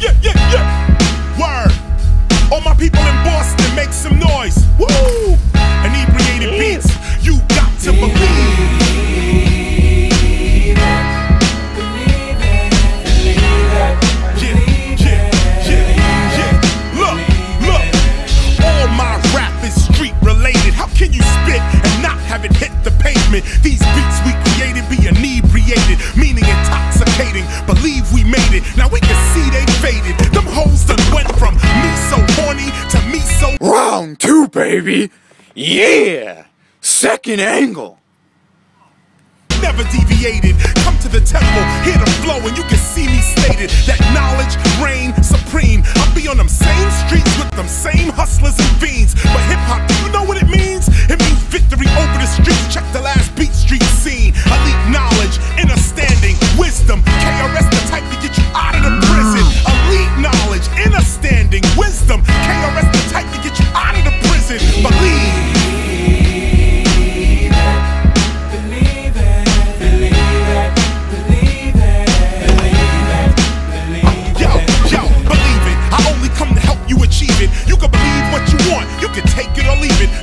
yeah, yeah, yeah. Word. All my people in Boston, make some noise. Woo! Inebriated beats, you got to believe. Yeah, yeah, yeah, yeah. Look, look. All my rap is street related. How can you spit and not have it hit the pavement? These beats we created be inebriated, meaning intoxicating. Believe we made it. Now we can see they Them hoes done went from me so horny to me so Round two, baby. Yeah. Second angle. never deviated. Come to the temple, hear the flow, and you can see me stated that knowledge reign supreme. I'll be on them same streets with them same hustlers and fiends. But hip hop, do you know what it means? It means victory over the streets. Check the last You can take it or leave it.